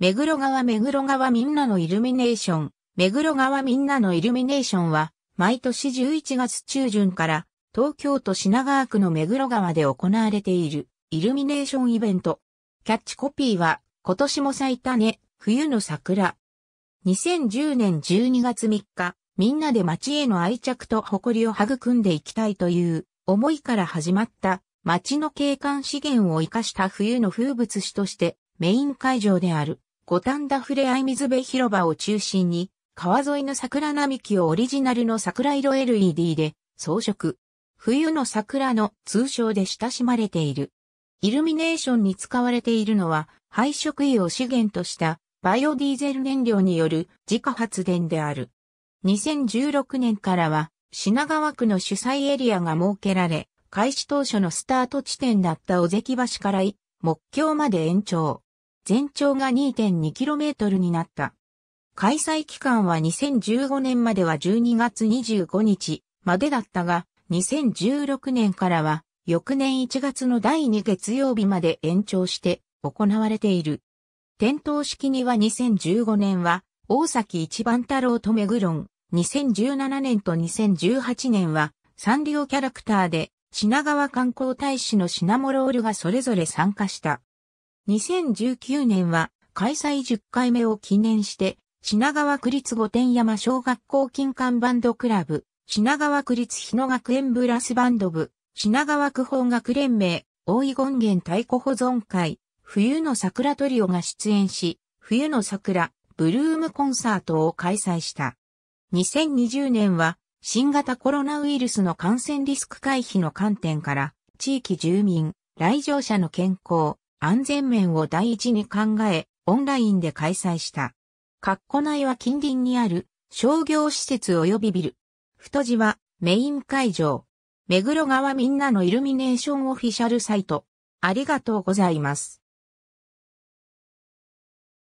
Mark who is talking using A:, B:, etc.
A: 目黒川目黒川みんなのイルミネーション。目黒川みんなのイルミネーションは、毎年11月中旬から東京都品川区の目黒川で行われているイルミネーションイベント。キャッチコピーは、今年も咲いたね、冬の桜。2010年12月3日、みんなで街への愛着と誇りを育んでいきたいという思いから始まった街の景観資源を生かした冬の風物詩としてメイン会場である五反田ふれあい水辺広場を中心に川沿いの桜並木をオリジナルの桜色 LED で装飾。冬の桜の通称で親しまれている。イルミネーションに使われているのは廃食油を資源としたバイオディーゼル燃料による自家発電である。2016年からは品川区の主催エリアが設けられ、開始当初のスタート地点だった尾関橋から木橋まで延長。全長が 2.2km になった。開催期間は2015年までは12月25日までだったが、2016年からは翌年1月の第2月曜日まで延長して行われている。点灯式には2015年は大崎一番太郎とメグロン、2017年と2018年はサンリオキャラクターで品川観光大使のシナモロールがそれぞれ参加した。2019年は開催10回目を記念して品川区立御殿山小学校金管バンドクラブ、品川区立日野学園ブラスバンド部、品川区法学連盟、大井権現太鼓保存会、冬の桜トリオが出演し、冬の桜、ブルームコンサートを開催した。2020年は新型コロナウイルスの感染リスク回避の観点から地域住民、来場者の健康、安全面を第一に考え、オンラインで開催した。カッコ内は近隣にある商業施設及びビル。太字はメイン会場。目黒川みんなのイルミネーションオフィシャルサイト。ありがとうございます。